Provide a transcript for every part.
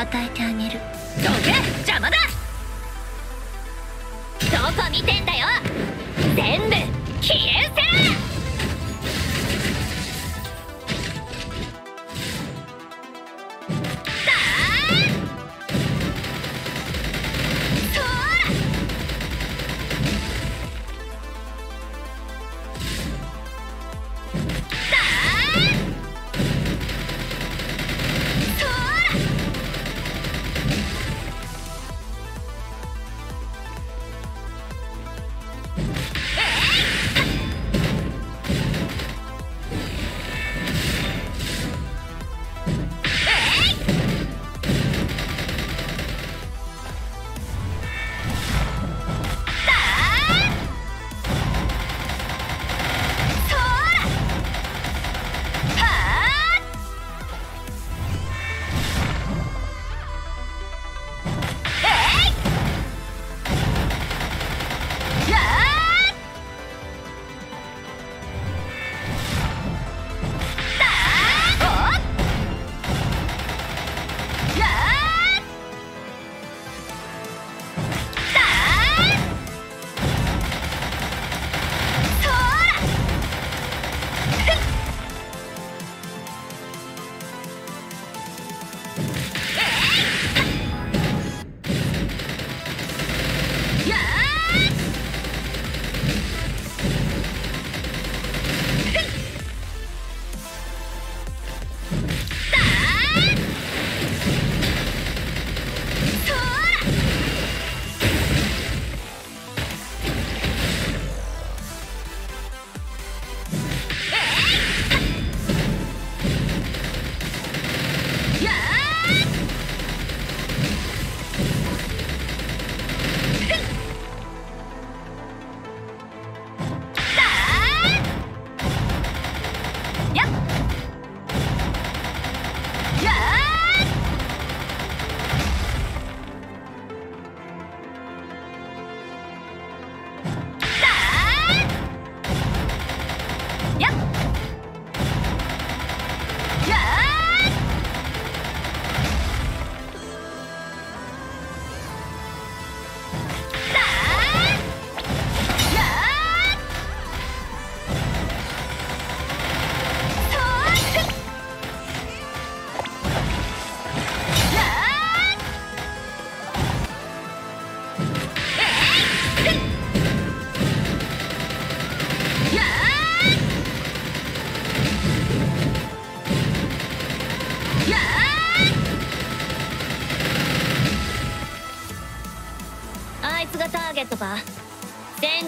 与えてあげる。どけ邪魔だ。どこ見てんだよ。全部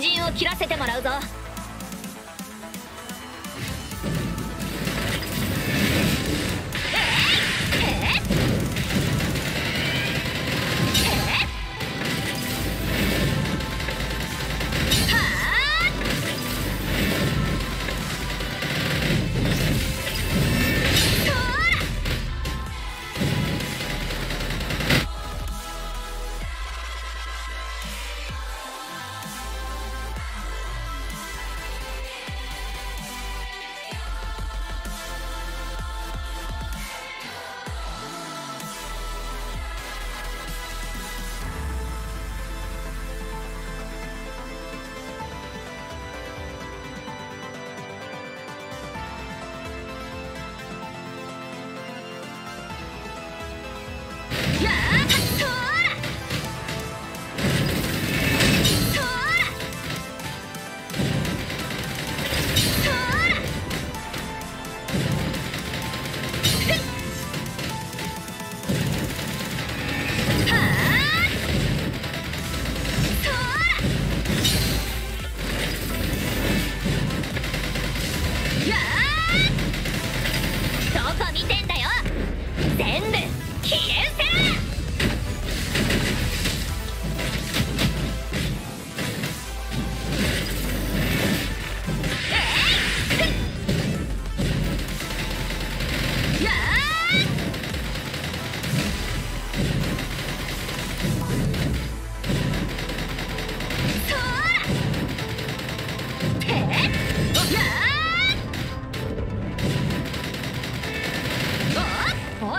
陣を切らせてもらうぞ。そう!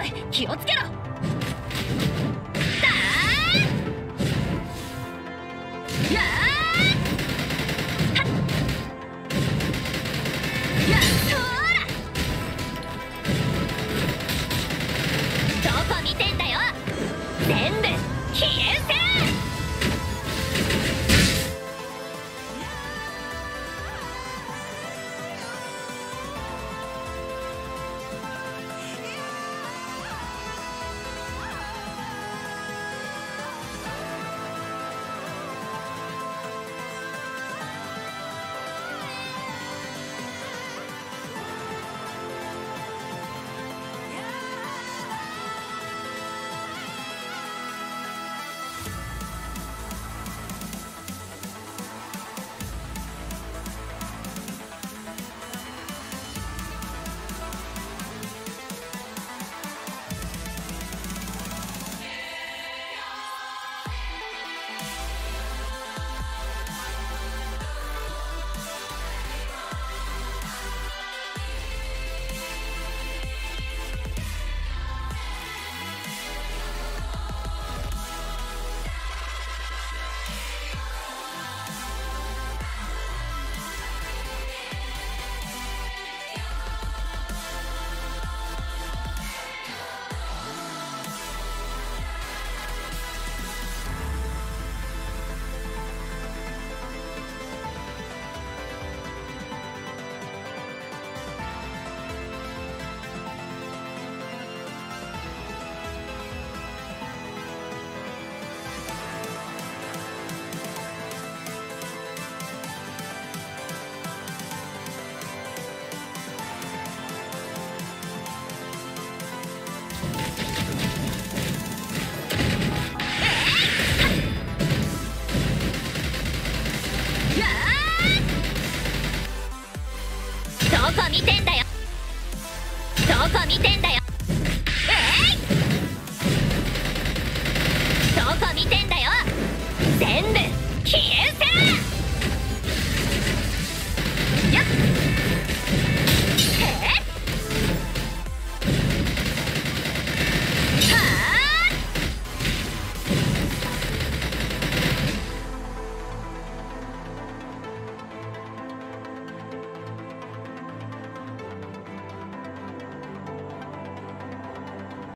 い。気をつけろ。てんだよ。どこ見てんだよ。えい！ーどこ見てんだよ。全部消えんせやっ